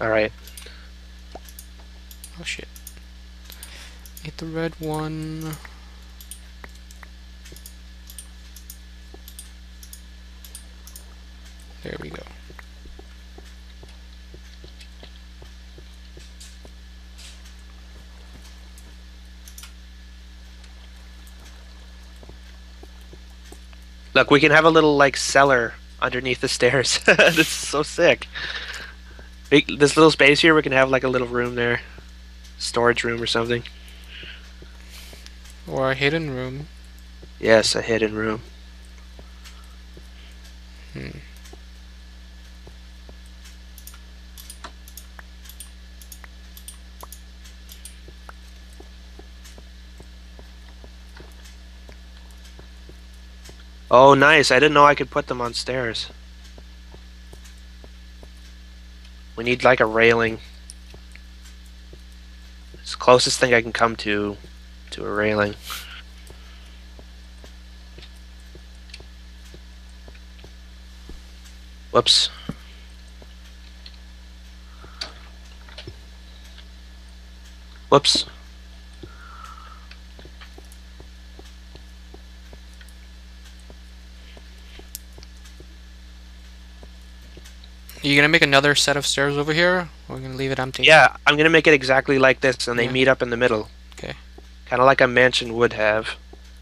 Alright. Oh shit. Eat the red one. There we go. Look, we can have a little like cellar underneath the stairs. this is so sick. Big, this little space here, we can have like a little room there, storage room or something. Or a hidden room. Yes, a hidden room. Hmm. Oh, nice. I didn't know I could put them on stairs. We need like a railing. It's the closest thing I can come to to a railing. Whoops. Whoops. Are you gonna make another set of stairs over here? Or are we gonna leave it empty? Yeah, I'm gonna make it exactly like this, and they Yeah. meet up in the middle. Okay. Kind of like a mansion would have.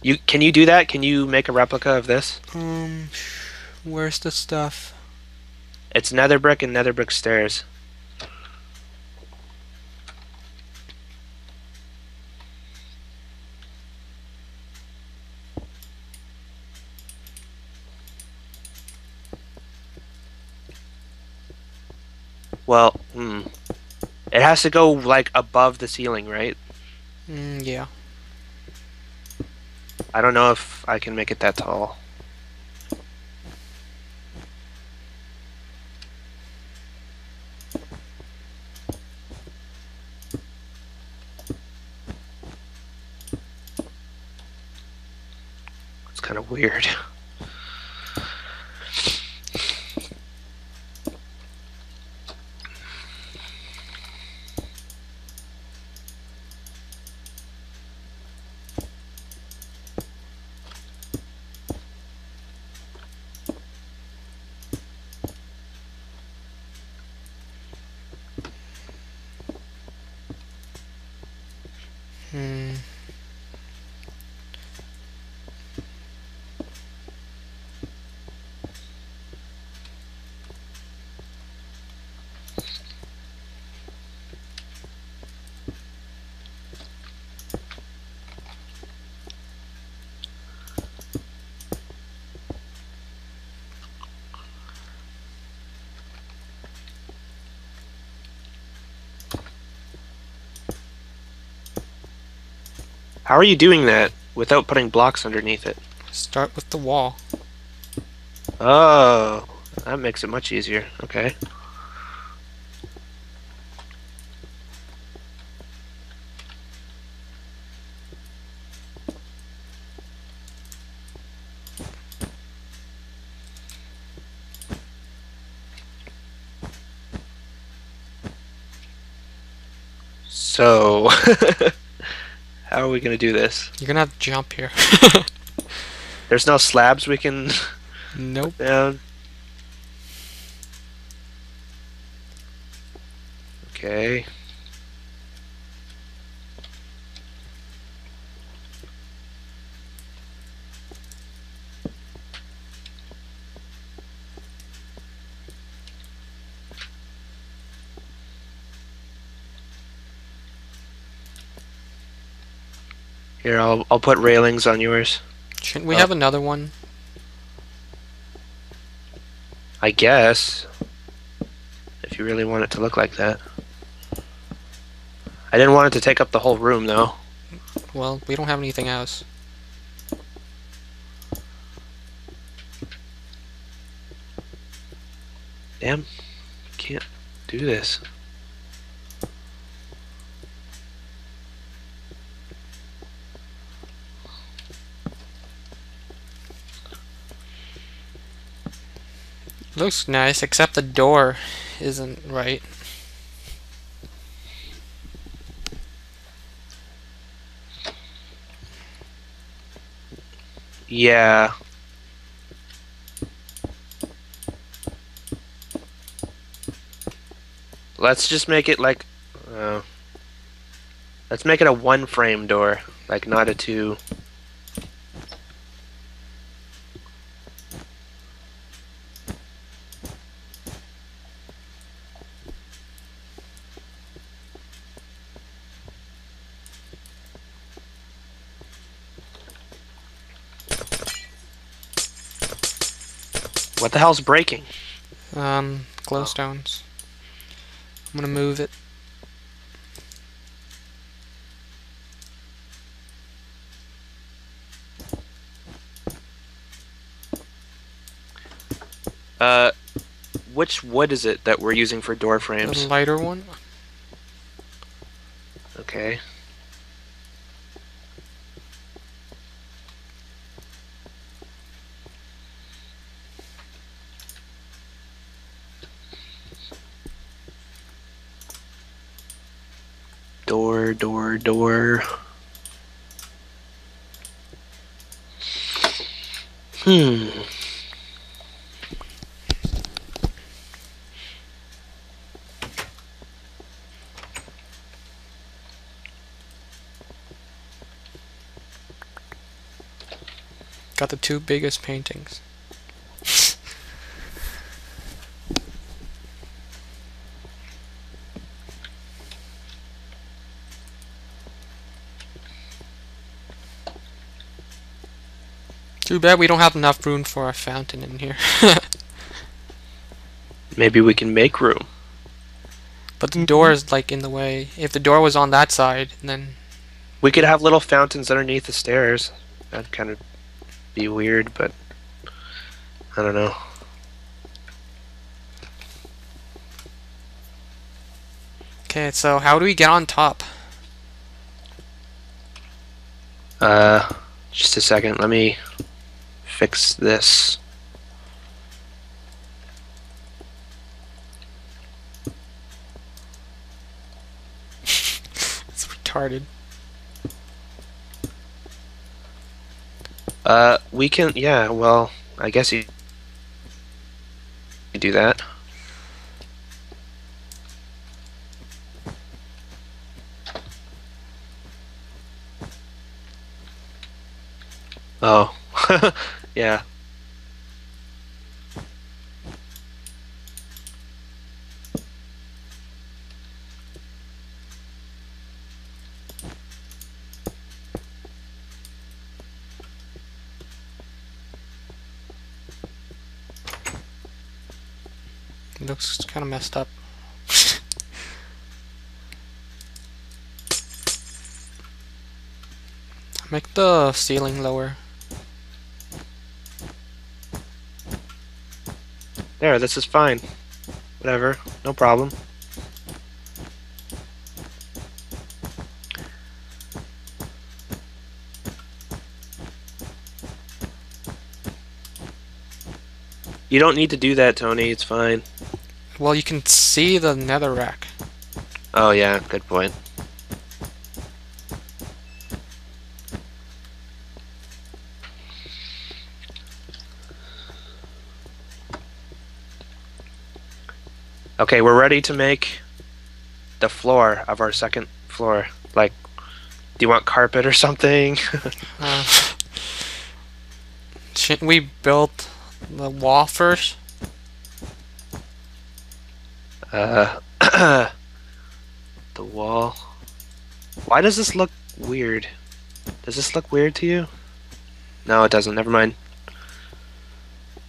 You can you do that? Can you make a replica of this? Um, where's the stuff? It's nether brick and nether brick stairs. Well, hmm. It has to go like above the ceiling, right? Mm, yeah. I don't know if I can make it that tall. It's kind of weird. Hmm. How are you doing that without putting blocks underneath it? Start with the wall. Oh, that makes it much easier. Okay. So, how are we gonna do this? You're gonna have to jump here. There's no slabs we can nope. down. Okay. Here, I'll I'll put railings on yours. Shouldn't we Oh. have another one? I guess. If you really want it to look like that. I didn't want it to take up the whole room though. Well, we don't have anything else. Damn. Can't do this. Looks nice, except the door isn't right. Yeah. Let's just make it like... Uh, let's make it a one frame door, like not a two. What the hell's breaking? Um, glowstones. I'm gonna move it. Uh, which wood is it that we're using for door The frames? lighter one. Okay. Door, door. Hmm. Got the two biggest paintings. Too bad we don't have enough room for a fountain in here. Maybe we can make room. but the door is like in the way. If the door was on that side, then We could have little fountains underneath the stairs. That'd kind of be weird, but I don't know. okay. So how do we get on top? Uh, just a second. Let me fix this. It's retarded. Uh, we can. Yeah. Well, I guess you. you do that. Oh, yeah. It looks kind of messed up. Make the ceiling lower. There. This is fine. Whatever. No problem. You don't need to do that, Tony. It's fine. Well, you can see the nether rack. Oh yeah, good point. Okay, we're ready to make the floor of our second floor. Like, do you want carpet or something? Uh, shouldn't we build the wall first? Uh, the wall. Why does this look weird? Does this look weird to you? No, it doesn't. Never mind.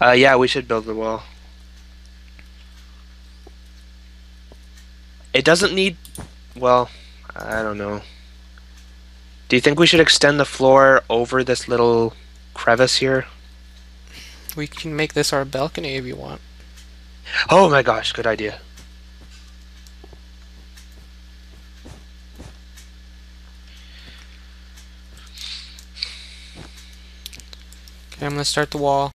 Uh, yeah, we should build the wall. It doesn't need. Well, I don't know. Do you think we should extend the floor over this little crevice here? We can make this our balcony if you want. Oh my gosh, good idea. Okay, I'm gonna start the wall.